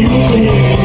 you.